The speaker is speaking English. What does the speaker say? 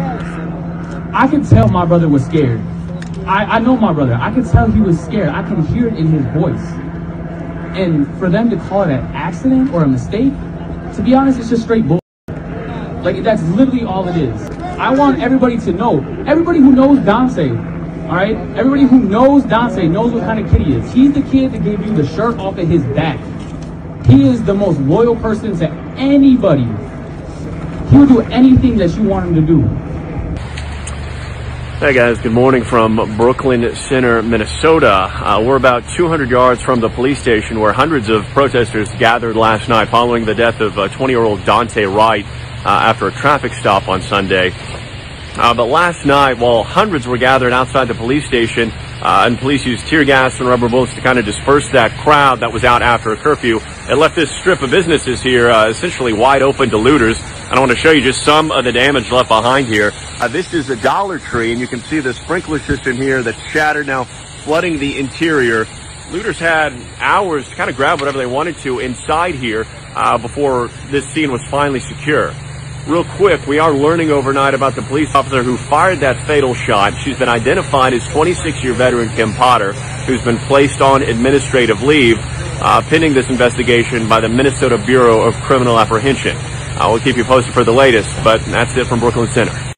I could tell my brother was scared. I, I know my brother. I could tell he was scared. I could hear it in his voice. And for them to call it an accident or a mistake, to be honest, it's just straight bull. Like that's literally all it is. I want everybody to know. Everybody who knows Daunte, all right. Everybody who knows Daunte knows what kind of kid he is. He's the kid that gave you the shirt off of his back. He is the most loyal person to anybody. He will do anything that you want him to do. Hey guys, good morning from Brooklyn Center, Minnesota. Uh, we're about 200 yards from the police station where hundreds of protesters gathered last night following the death of 20-year-old Daunte Wright uh, after a traffic stop on Sunday. Uh, but last night, while hundreds were gathered outside the police station, uh, and police used tear gas and rubber bullets to kind of disperse that crowd that was out after a curfew, it left this strip of businesses here uh, essentially wide open to looters. And I want to show you just some of the damage left behind here. Uh, this is a Dollar Tree, and you can see the sprinkler system here that's shattered now, flooding the interior. Looters had hours to kind of grab whatever they wanted to inside here uh, before this scene was finally secure. Real quick, we are learning overnight about the police officer who fired that fatal shot. She's been identified as 26-year veteran Kim Potter, who's been placed on administrative leave, uh, pending this investigation by the Minnesota Bureau of Criminal Apprehension. Uh, we'll keep you posted for the latest, but that's it from Brooklyn Center.